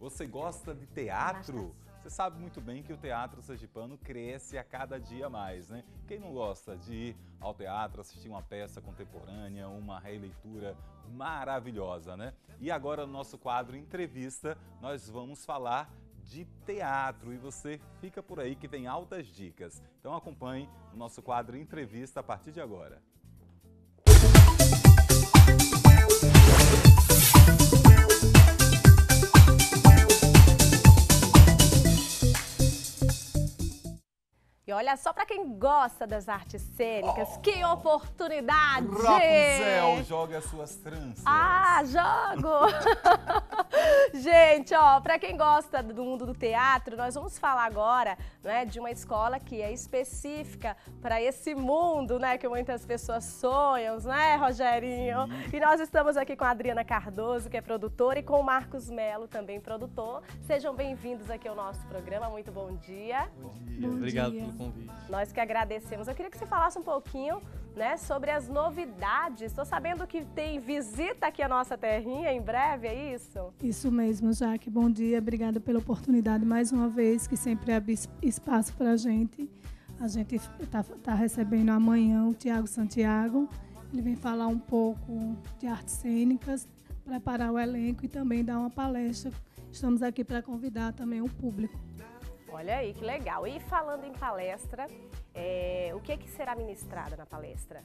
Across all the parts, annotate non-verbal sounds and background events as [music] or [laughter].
Você gosta de teatro? Você sabe muito bem que o teatro sergipano cresce a cada dia mais, né? Quem não gosta de ir ao teatro, assistir uma peça contemporânea, uma releitura maravilhosa, né? E agora no nosso quadro Entrevista, nós vamos falar de teatro e você fica por aí que tem altas dicas. Então acompanhe o nosso quadro Entrevista a partir de agora. E olha só para quem gosta das artes cênicas, oh, que oportunidade! Rapunzel, joga as suas tranças. Ah, jogo! [laughs] Gente, ó, para quem gosta do mundo do teatro, nós vamos falar agora, né, de uma escola que é específica para esse mundo, né, que muitas pessoas sonham, né, Rogerinho? Sim. E nós estamos aqui com a Adriana Cardoso, que é produtora, e com o Marcos Melo, também produtor. Sejam bem-vindos aqui ao nosso programa. Muito bom dia. Bom dia. Bom Obrigado dia. pelo convite. Nós que agradecemos. Eu queria que você falasse um pouquinho né, sobre as novidades. Estou sabendo que tem visita aqui à nossa terrinha em breve, é isso? Isso mesmo, Jaque. Bom dia, obrigada pela oportunidade mais uma vez, que sempre abre espaço para a gente. A gente está tá recebendo amanhã o Tiago Santiago. Ele vem falar um pouco de artes cênicas, preparar o elenco e também dar uma palestra. Estamos aqui para convidar também o público. Olha aí, que legal. E falando em palestra, é, o que, é que será ministrado na palestra?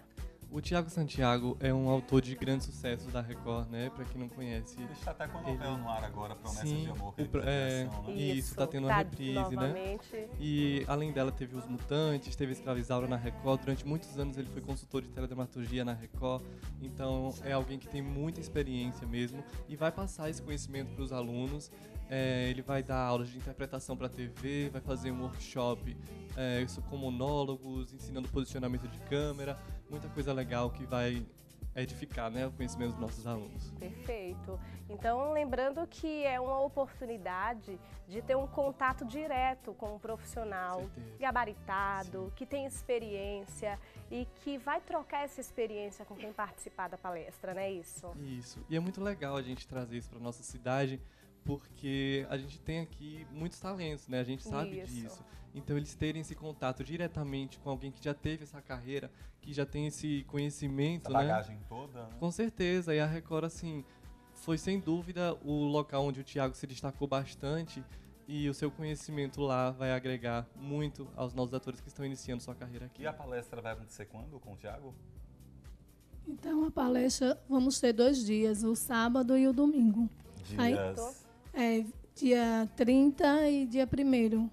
O Tiago Santiago é um autor de grande sucesso da Record, né? Pra quem não conhece. Ele está até com novela ele... no ar agora, Promessas Sim, de Amor. Que é, né? Isso, tá tendo uma reprise, né? novamente. né? E além dela teve Os Mutantes, teve Escravizaura na Record. Durante muitos anos ele foi consultor de teledramaturgia na Record. Então é alguém que tem muita experiência mesmo e vai passar esse conhecimento para os alunos. É, ele vai dar aulas de interpretação para TV, vai fazer um workshop é, com monólogos, ensinando posicionamento de câmera, muita coisa legal que vai edificar né, o conhecimento dos nossos alunos. Perfeito. Então, lembrando que é uma oportunidade de ter um contato direto com um profissional Certeza. gabaritado, Sim. que tem experiência e que vai trocar essa experiência com quem participar da palestra, não é isso? Isso. E é muito legal a gente trazer isso para nossa cidade, porque a gente tem aqui muitos talentos, né? A gente sabe Isso. disso. Então eles terem esse contato diretamente com alguém que já teve essa carreira, que já tem esse conhecimento, essa bagagem né? toda. Né? Com certeza. E a Record assim foi sem dúvida o local onde o Tiago se destacou bastante e o seu conhecimento lá vai agregar muito aos novos atores que estão iniciando sua carreira aqui. E a palestra vai acontecer quando com o Tiago? Então a palestra vamos ter dois dias, o sábado e o domingo. Dias. Aí, é, dia 30 e dia 1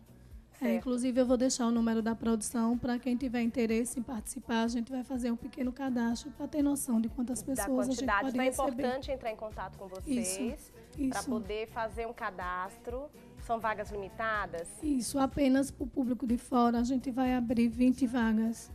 é, inclusive, eu vou deixar o número da produção para quem tiver interesse em participar. A gente vai fazer um pequeno cadastro para ter noção de quantas pessoas a gente pode então é importante entrar em contato com vocês para poder fazer um cadastro. São vagas limitadas? Isso, apenas para o público de fora. A gente vai abrir 20 vagas.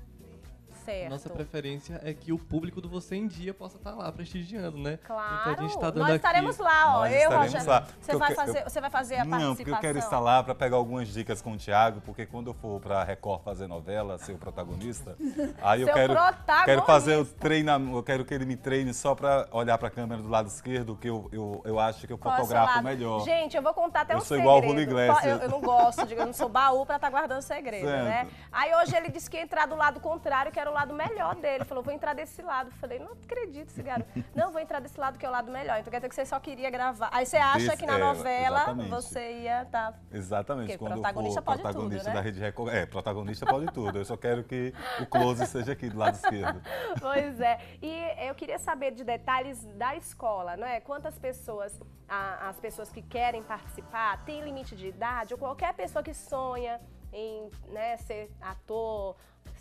Certo. Nossa preferência é que o público do Você em Dia possa estar lá prestigiando, né? Claro. Então a gente tá dando Nós estaremos aqui... lá, ó. Nós eu, Roger. Lá. Você vai, fazer, você vai fazer a não, participação? Não, porque eu quero estar lá para pegar algumas dicas com o Thiago, porque quando eu for para Record fazer novela, ser o protagonista, [laughs] aí eu quero, quero fazer o treino, eu quero que ele me treine só para olhar para a câmera do lado esquerdo, que eu, eu, eu acho que eu fotografo melhor. Gente, eu vou contar até eu um sou segredo. igual o Iglesias. Eu, eu não gosto, eu não sou baú para estar tá guardando segredo, certo. né? Aí hoje ele disse que ia entrar do lado contrário, que era o lado melhor dele. Ele falou, vou entrar desse lado. Falei, não acredito esse garoto. [laughs] Não, vou entrar desse lado que é o lado melhor. Então quer dizer que você só queria gravar. Aí você acha que na é, novela exatamente. você ia estar. Tá... Exatamente. Porque Quando protagonista pode protagonista tudo, né? da Rede Record. É, protagonista pode tudo. Eu só quero que o close seja aqui do lado esquerdo. [laughs] Pois é. E eu queria saber de detalhes da escola, não é? Quantas pessoas, a, as pessoas que querem participar, tem limite de idade? Ou qualquer pessoa que sonha em né, ser ator,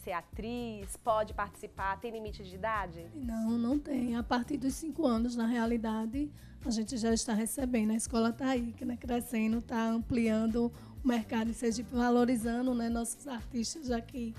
ser atriz, pode participar, tem limite de idade? Não, não tem. A partir dos cinco anos, na realidade, a gente já está recebendo. A escola está aí, né, crescendo, está ampliando o mercado e valorizando né, nossos artistas aqui.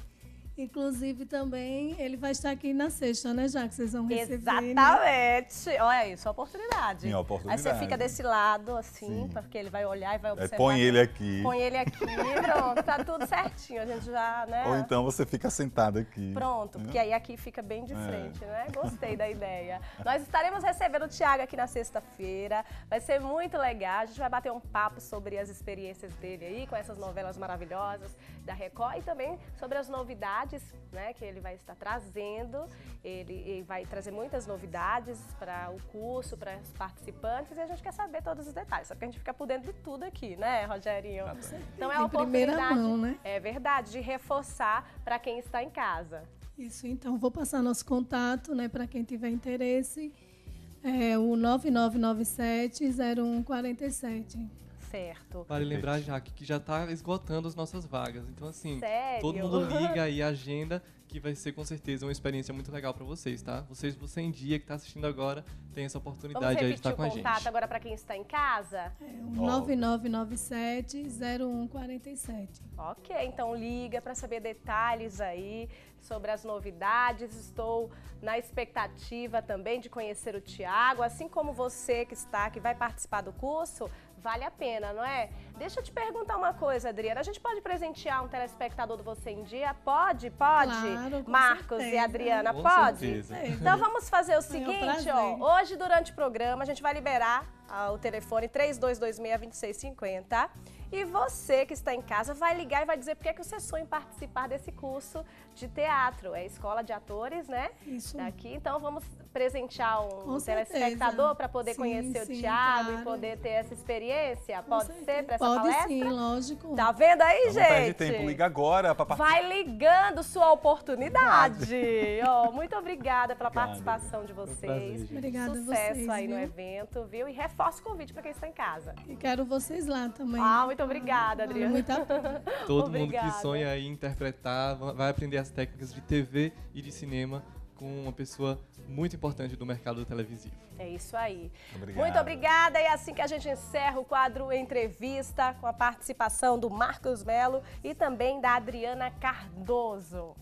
Inclusive também ele vai estar aqui na sexta, né, já que vocês vão receber. Né? Exatamente. Né? Olha isso, a oportunidade. Sim, a oportunidade. Aí você fica desse lado, assim, Sim. porque ele vai olhar e vai observar. É, põe ele aqui. Põe ele aqui, pronto, tá tudo certinho. A gente já, né? Ou então você fica sentado aqui. Pronto, porque aí aqui fica bem de é. frente, é. né? Gostei da ideia. Nós estaremos recebendo o Tiago aqui na sexta-feira. Vai ser muito legal. A gente vai bater um papo sobre as experiências dele aí, com essas novelas maravilhosas da Record e também sobre as novidades, né? Que ele vai estar trazendo. Ele, ele vai trazer muitas novidades para o curso, para os participantes e a gente quer saber todos os detalhes. Só que a gente fica por dentro de tudo aqui, né, Rogerinho? Então é uma oportunidade, mão, né? é verdade, de reforçar para quem está em casa. Isso, então vou passar nosso contato, né, para quem tiver interesse. É o 9997-0147. Certo. Vale lembrar, Jaque, que já está esgotando as nossas vagas. Então, assim, Sério? todo mundo liga aí a agenda que vai ser com certeza uma experiência muito legal para vocês, tá? Vocês, você em dia que está assistindo agora, tem essa oportunidade aí de estar com a gente. Vamos contato agora para quem está em casa? É o 9997-0147. Ok, então liga para saber detalhes aí sobre as novidades. Estou na expectativa também de conhecer o Tiago, assim como você que está, que vai participar do curso, vale a pena, não é? Deixa eu te perguntar uma coisa, Adriana. A gente pode presentear um telespectador do Você em Dia? Pode? Pode? Claro, Marcos certeza. e Adriana, com pode? Certeza. Então vamos fazer o seguinte, ó. Hoje, durante o programa, a gente vai liberar ah, o telefone 3226-2650 e você que está em casa vai ligar e vai dizer por que, é que você sonha em participar desse curso de teatro. É Escola de Atores, né? Isso. Daqui. Então vamos presentear um telespectador para poder sim, conhecer sim, o Thiago claro. e poder ter essa experiência? Com Pode certeza. ser para essa Pode palestra? Pode sim, lógico. Tá vendo aí, não gente? Perde tempo, liga agora para participar. Vai ligando sua oportunidade. oh, muito obrigada pela Obrigado. participação de vocês. Obrigada Sucesso vocês, aí viu? no evento, viu? E o convite para quem está em casa. E quero vocês lá também. Ah, muito obrigada, Adriana. Muito Todo mundo que sonha aí interpretar, vai aprender as técnicas de TV e de cinema com uma pessoa muito importante do mercado televisivo. É isso aí. Obrigado. Muito obrigada. E é assim que a gente encerra o quadro Entrevista com a participação do Marcos Melo e também da Adriana Cardoso.